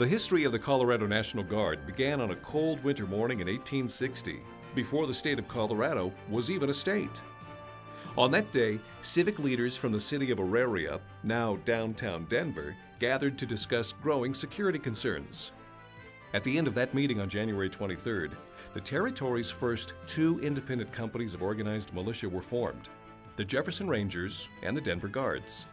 The history of the Colorado National Guard began on a cold winter morning in 1860, before the state of Colorado was even a state. On that day, civic leaders from the city of Auraria, now downtown Denver, gathered to discuss growing security concerns. At the end of that meeting on January 23rd, the territory's first two independent companies of organized militia were formed the Jefferson Rangers and the Denver Guards.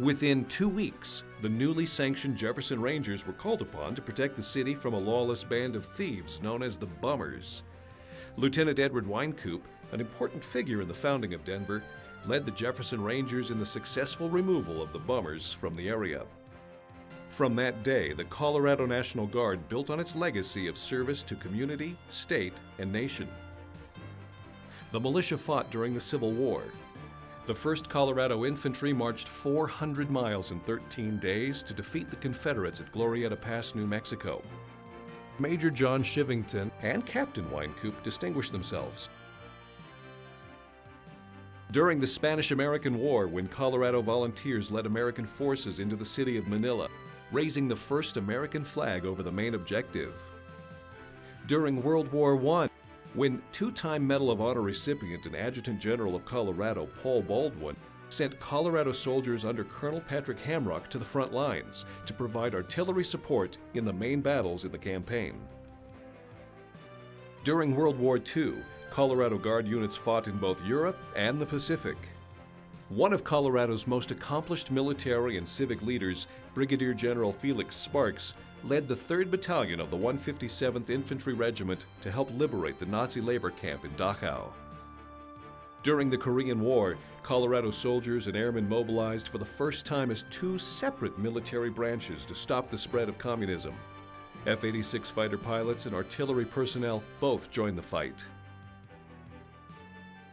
Within two weeks, the newly sanctioned Jefferson Rangers were called upon to protect the city from a lawless band of thieves known as the Bummers. Lieutenant Edward Wynkoop, an important figure in the founding of Denver, led the Jefferson Rangers in the successful removal of the Bummers from the area. From that day, the Colorado National Guard built on its legacy of service to community, state, and nation. The militia fought during the Civil War. The 1st Colorado Infantry marched 400 miles in 13 days to defeat the Confederates at Glorieta Pass, New Mexico. Major John Chivington and Captain Wynkoop distinguished themselves. During the Spanish-American War, when Colorado volunteers led American forces into the city of Manila, raising the first American flag over the main objective. During World War I, when two-time Medal of Honor recipient and Adjutant General of Colorado, Paul Baldwin, sent Colorado soldiers under Colonel Patrick Hamrock to the front lines to provide artillery support in the main battles in the campaign. During World War II, Colorado Guard units fought in both Europe and the Pacific. One of Colorado's most accomplished military and civic leaders, Brigadier General Felix Sparks, led the 3rd Battalion of the 157th Infantry Regiment to help liberate the Nazi labor camp in Dachau. During the Korean War, Colorado soldiers and airmen mobilized for the first time as two separate military branches to stop the spread of communism. F-86 fighter pilots and artillery personnel both joined the fight.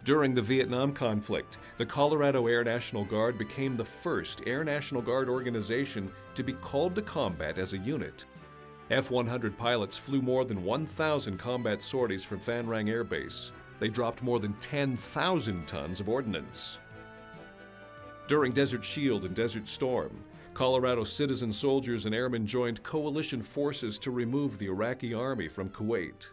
During the Vietnam conflict, the Colorado Air National Guard became the first Air National Guard organization to be called to combat as a unit. F-100 pilots flew more than 1,000 combat sorties from Phan Rang Air Base. They dropped more than 10,000 tons of ordnance. During Desert Shield and Desert Storm, Colorado citizen soldiers and airmen joined coalition forces to remove the Iraqi army from Kuwait.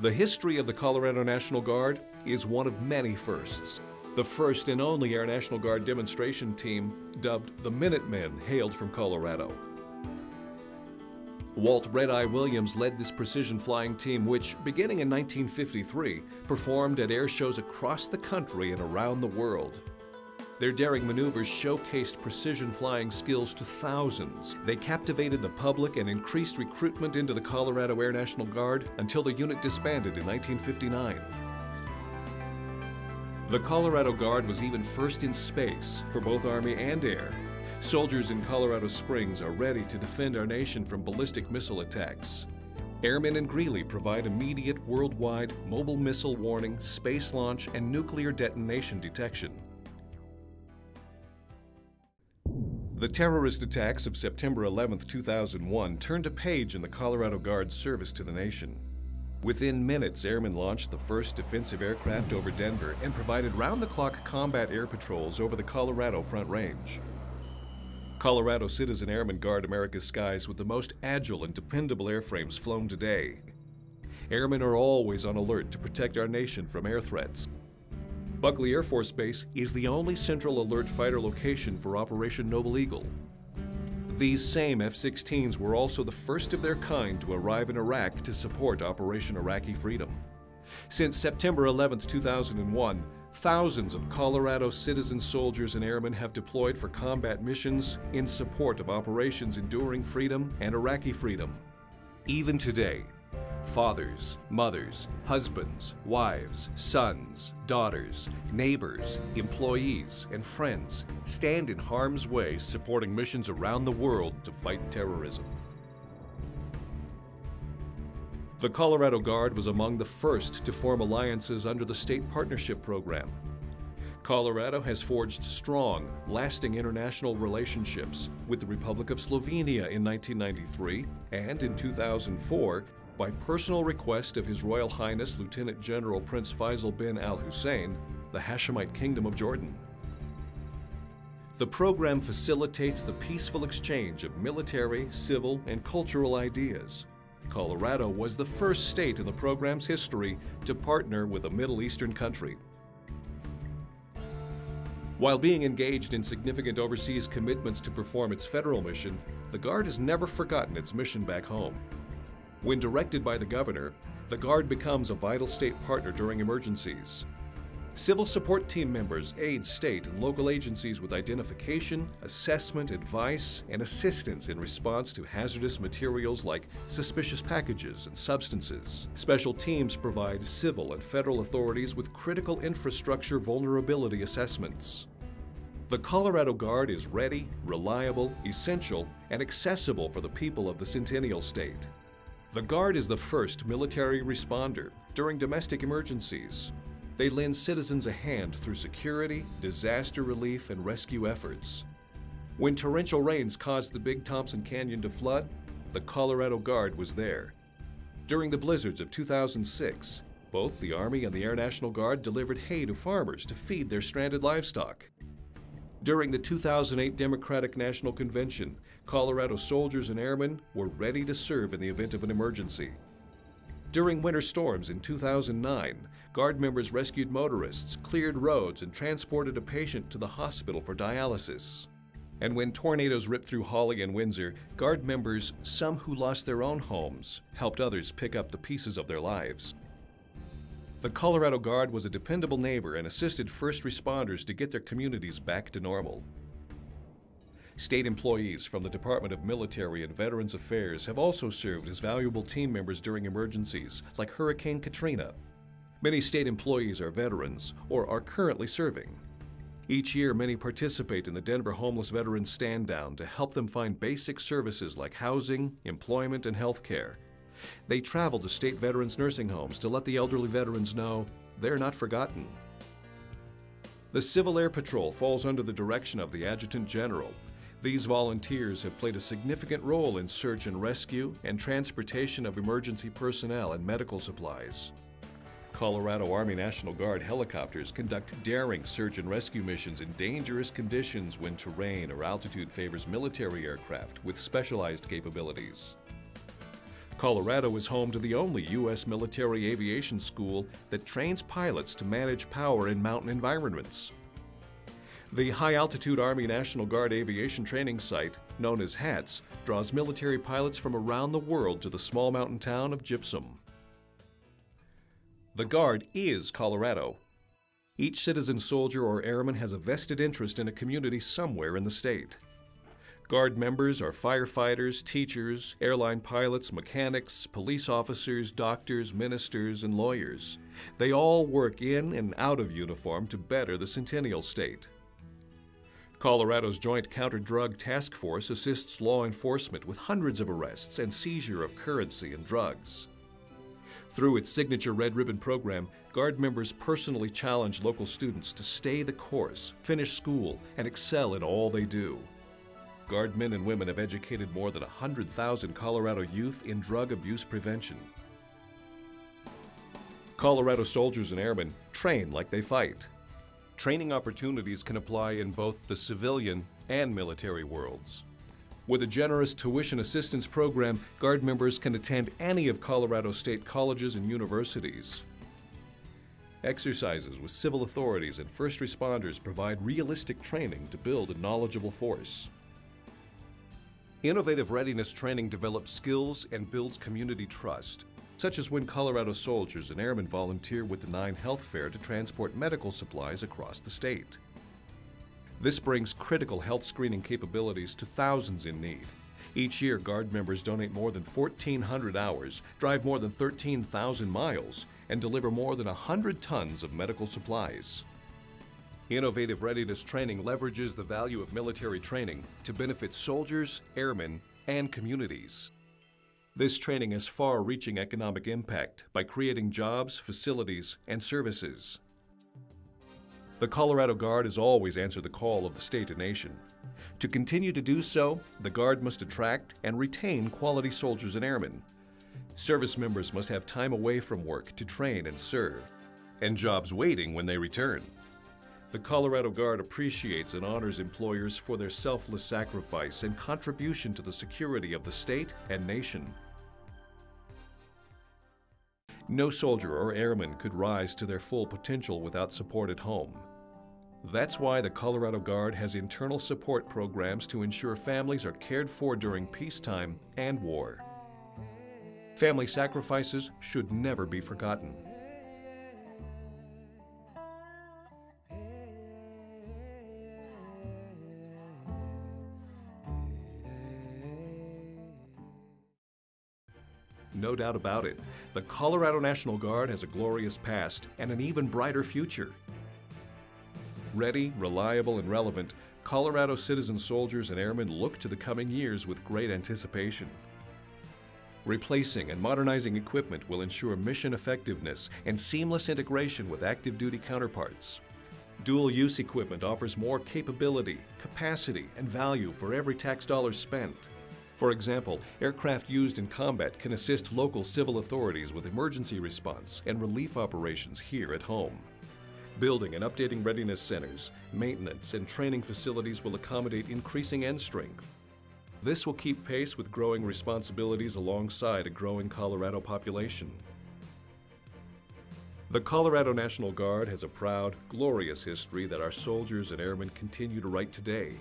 The history of the Colorado National Guard is one of many firsts. The first and only Air National Guard demonstration team, dubbed the Minutemen, hailed from Colorado. Walt Red Eye Williams led this precision flying team, which, beginning in 1953, performed at air shows across the country and around the world. Their daring maneuvers showcased precision flying skills to thousands. They captivated the public and increased recruitment into the Colorado Air National Guard until the unit disbanded in 1959. The Colorado Guard was even first in space for both Army and Air. Soldiers in Colorado Springs are ready to defend our nation from ballistic missile attacks. Airmen in Greeley provide immediate worldwide mobile missile warning, space launch, and nuclear detonation detection. The terrorist attacks of September 11, 2001 turned a page in the Colorado Guard's service to the nation. Within minutes, airmen launched the first defensive aircraft over Denver and provided round-the-clock combat air patrols over the Colorado Front Range. Colorado Citizen Airmen guard America's skies with the most agile and dependable airframes flown today. Airmen are always on alert to protect our nation from air threats. Buckley Air Force Base is the only Central Alert fighter location for Operation Noble Eagle. These same F-16s were also the first of their kind to arrive in Iraq to support Operation Iraqi Freedom. Since September 11, 2001, thousands of Colorado citizen soldiers and airmen have deployed for combat missions in support of Operations Enduring Freedom and Iraqi Freedom. Even today, fathers, mothers, husbands, wives, sons, daughters, neighbors, employees, and friends stand in harm's way supporting missions around the world to fight terrorism. The Colorado Guard was among the first to form alliances under the State Partnership Program. Colorado has forged strong, lasting international relationships with the Republic of Slovenia in 1993 and in 2004 by personal request of His Royal Highness Lieutenant General Prince Faisal bin Al Hussein, the Hashemite Kingdom of Jordan. The program facilitates the peaceful exchange of military, civil, and cultural ideas. Colorado was the first state in the program's history to partner with a Middle Eastern country. While being engaged in significant overseas commitments to perform its federal mission, the Guard has never forgotten its mission back home. When directed by the governor, the Guard becomes a vital state partner during emergencies. Civil support team members aid state and local agencies with identification, assessment, advice, and assistance in response to hazardous materials like suspicious packages and substances. Special teams provide civil and federal authorities with critical infrastructure vulnerability assessments. The Colorado Guard is ready, reliable, essential, and accessible for the people of the Centennial State. The Guard is the first military responder during domestic emergencies, they lend citizens a hand through security, disaster relief, and rescue efforts. When torrential rains caused the Big Thompson Canyon to flood, the Colorado Guard was there. During the blizzards of 2006, both the Army and the Air National Guard delivered hay to farmers to feed their stranded livestock. During the 2008 Democratic National Convention, Colorado soldiers and airmen were ready to serve in the event of an emergency. During winter storms in 2009, Guard members rescued motorists, cleared roads, and transported a patient to the hospital for dialysis. And when tornadoes ripped through Holly and Windsor, Guard members, some who lost their own homes, helped others pick up the pieces of their lives. The Colorado Guard was a dependable neighbor and assisted first responders to get their communities back to normal. State employees from the Department of Military and Veterans Affairs have also served as valuable team members during emergencies, like Hurricane Katrina. Many state employees are veterans or are currently serving. Each year, many participate in the Denver Homeless Veterans Stand Down to help them find basic services like housing, employment, and health care. They travel to state veterans nursing homes to let the elderly veterans know they're not forgotten. The Civil Air Patrol falls under the direction of the Adjutant General these volunteers have played a significant role in search and rescue and transportation of emergency personnel and medical supplies. Colorado Army National Guard helicopters conduct daring search and rescue missions in dangerous conditions when terrain or altitude favors military aircraft with specialized capabilities. Colorado is home to the only U.S. military aviation school that trains pilots to manage power in mountain environments. The High Altitude Army National Guard Aviation Training Site, known as HATS, draws military pilots from around the world to the small mountain town of Gypsum. The Guard is Colorado. Each citizen soldier or airman has a vested interest in a community somewhere in the state. Guard members are firefighters, teachers, airline pilots, mechanics, police officers, doctors, ministers, and lawyers. They all work in and out of uniform to better the Centennial State. Colorado's Joint Counter Drug Task Force assists law enforcement with hundreds of arrests and seizure of currency and drugs. Through its signature Red Ribbon program, Guard members personally challenge local students to stay the course, finish school, and excel in all they do. Guard men and women have educated more than 100,000 Colorado youth in drug abuse prevention. Colorado soldiers and airmen train like they fight. Training opportunities can apply in both the civilian and military worlds. With a generous tuition assistance program, Guard members can attend any of Colorado state colleges and universities. Exercises with civil authorities and first responders provide realistic training to build a knowledgeable force. Innovative readiness training develops skills and builds community trust such as when Colorado soldiers and airmen volunteer with the 9 Health Fair to transport medical supplies across the state. This brings critical health screening capabilities to thousands in need. Each year, Guard members donate more than 1,400 hours, drive more than 13,000 miles, and deliver more than 100 tons of medical supplies. Innovative readiness training leverages the value of military training to benefit soldiers, airmen, and communities. This training has far reaching economic impact by creating jobs, facilities, and services. The Colorado Guard has always answered the call of the state and nation. To continue to do so, the Guard must attract and retain quality soldiers and airmen. Service members must have time away from work to train and serve, and jobs waiting when they return. The Colorado Guard appreciates and honors employers for their selfless sacrifice and contribution to the security of the state and nation. No soldier or airman could rise to their full potential without support at home. That's why the Colorado Guard has internal support programs to ensure families are cared for during peacetime and war. Family sacrifices should never be forgotten. No doubt about it, the Colorado National Guard has a glorious past and an even brighter future. Ready, reliable, and relevant, Colorado citizen soldiers and airmen look to the coming years with great anticipation. Replacing and modernizing equipment will ensure mission effectiveness and seamless integration with active duty counterparts. Dual use equipment offers more capability, capacity, and value for every tax dollar spent. For example, aircraft used in combat can assist local civil authorities with emergency response and relief operations here at home. Building and updating readiness centers, maintenance, and training facilities will accommodate increasing end strength. This will keep pace with growing responsibilities alongside a growing Colorado population. The Colorado National Guard has a proud, glorious history that our soldiers and airmen continue to write today.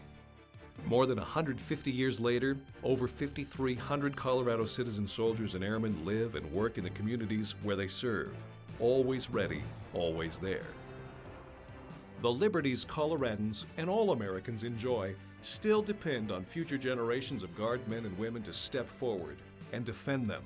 More than 150 years later, over 5,300 Colorado citizen soldiers and airmen live and work in the communities where they serve. Always ready, always there. The liberties Coloradans and all Americans enjoy still depend on future generations of Guard men and women to step forward and defend them